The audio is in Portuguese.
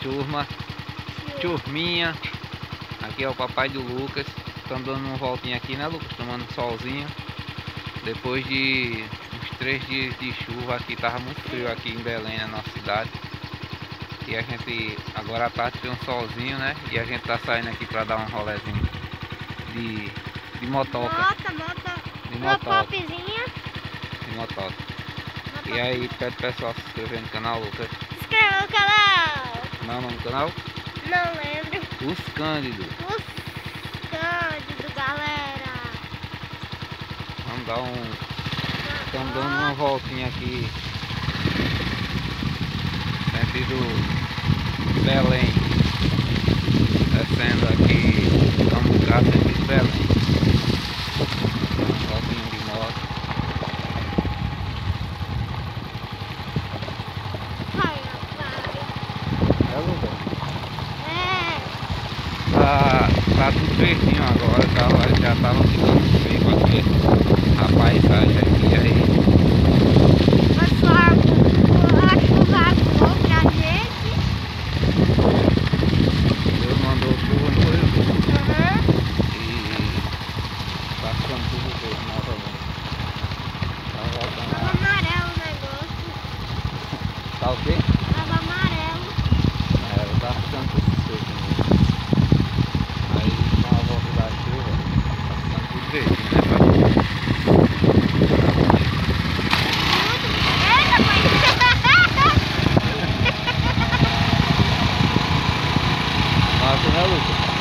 turma, turminha. Aqui é o papai do Lucas. Estamos dando uma voltinha aqui, né Lucas? Tomando solzinho. Depois de uns três dias de chuva aqui, tava muito frio aqui em Belém, na nossa cidade. E a gente, agora à tarde tem um solzinho, né? E a gente tá saindo aqui para dar um rolezinho de, de motoca. Moto, moto. De motoca. De motoca. E aí, pede pessoal se inscrever no canal, Lucas. Se inscreva no canal. Como é o nome do canal? Não lembro. Os Cândidos. Os Cândido, galera. Vamos dar um. Estamos dando uma voltinha aqui. Sentido Belém. Descendo aqui. Cambucá, sentido Belém. Voltinha de moto. Ai, rapaz. É, Lucas? É. Tá, tá tudo verdinho agora, tá, já tava ficando feio aqui. Rapaz, sai aqui the hell is it?